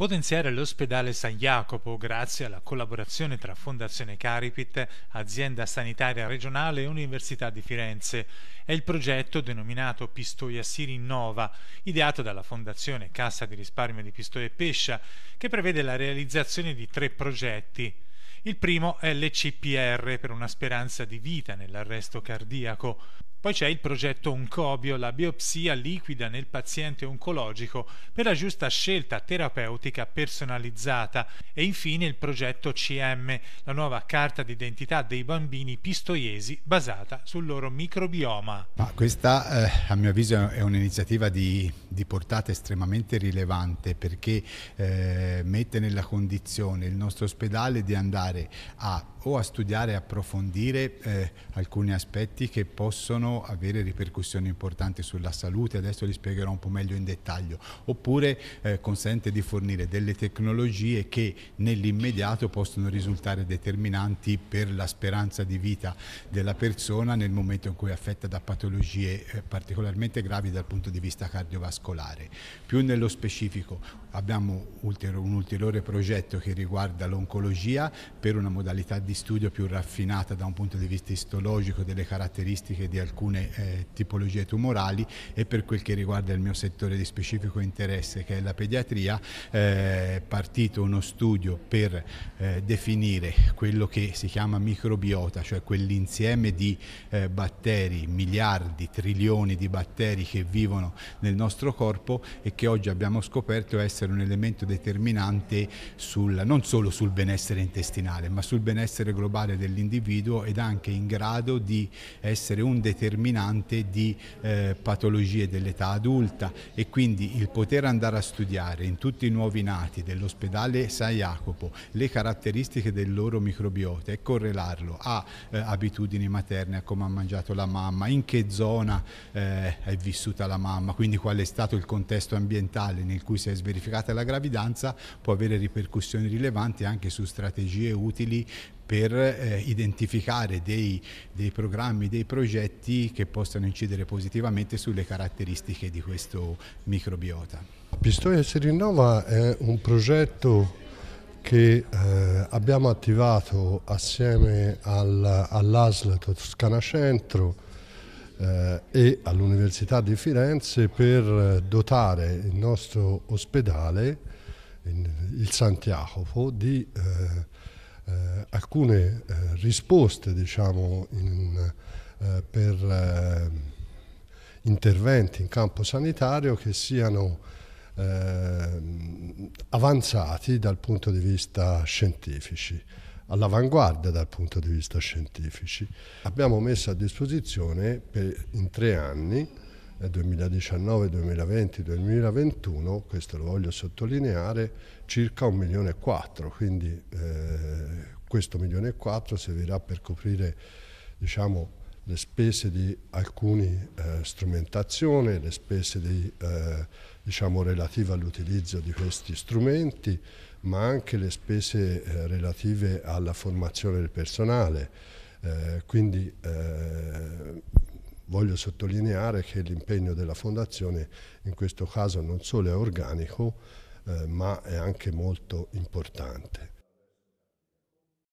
Potenziare l'ospedale San Jacopo grazie alla collaborazione tra Fondazione Caripit, azienda sanitaria regionale e Università di Firenze è il progetto denominato Pistoia Siri Innova, ideato dalla Fondazione Cassa di risparmio di Pistoia e Pescia, che prevede la realizzazione di tre progetti. Il primo è l'ECPR per una speranza di vita nell'arresto cardiaco, poi c'è il progetto Oncobio, la biopsia liquida nel paziente oncologico per la giusta scelta terapeutica personalizzata e infine il progetto CM, la nuova carta d'identità dei bambini pistoiesi basata sul loro microbioma. Ma questa eh, a mio avviso è un'iniziativa di, di, portata estremamente rilevante perché eh, mette nella condizione il nostro ospedale di andare a o a studiare e approfondire eh, alcuni aspetti che possono avere ripercussioni importanti sulla salute, adesso li spiegherò un po' meglio in dettaglio, oppure eh, consente di fornire delle tecnologie che nell'immediato possono risultare determinanti per la speranza di vita della persona nel momento in cui è affetta da patologie eh, particolarmente gravi dal punto di vista cardiovascolare. Più nello specifico abbiamo un ulteriore progetto che riguarda l'oncologia per una modalità di di studio più raffinata da un punto di vista istologico delle caratteristiche di alcune eh, tipologie tumorali e per quel che riguarda il mio settore di specifico interesse che è la pediatria eh, è partito uno studio per eh, definire quello che si chiama microbiota, cioè quell'insieme di eh, batteri, miliardi, trilioni di batteri che vivono nel nostro corpo e che oggi abbiamo scoperto essere un elemento determinante sul, non solo sul benessere intestinale ma sul benessere benessere globale dell'individuo ed anche in grado di essere un determinante di eh, patologie dell'età adulta. E quindi il poter andare a studiare in tutti i nuovi nati dell'ospedale San Jacopo le caratteristiche del loro microbiota e correlarlo a eh, abitudini materne, a come ha mangiato la mamma, in che zona eh, è vissuta la mamma, quindi qual è stato il contesto ambientale nel cui si è verificata la gravidanza, può avere ripercussioni rilevanti anche su strategie utili per eh, identificare dei, dei, programmi, dei progetti che possano incidere positivamente sulle caratteristiche di questo microbiota. Pistoia si rinnova è un progetto che eh, abbiamo attivato assieme al, all'ASL Toscana Centro eh, e all'Università di Firenze per dotare il nostro ospedale, il Santiago, di eh, alcune eh, risposte diciamo, in, eh, per eh, interventi in campo sanitario che siano eh, avanzati dal punto di vista scientifici all'avanguardia dal punto di vista scientifici. Abbiamo messo a disposizione per, in tre anni 2019, 2020, 2021, questo lo voglio sottolineare, circa un milione e quattro, quindi eh, questo milione e quattro servirà per coprire diciamo, le spese di alcune eh, strumentazioni, le spese di, eh, diciamo, relative all'utilizzo di questi strumenti, ma anche le spese eh, relative alla formazione del personale. Eh, quindi eh, Voglio sottolineare che l'impegno della Fondazione in questo caso non solo è organico, eh, ma è anche molto importante.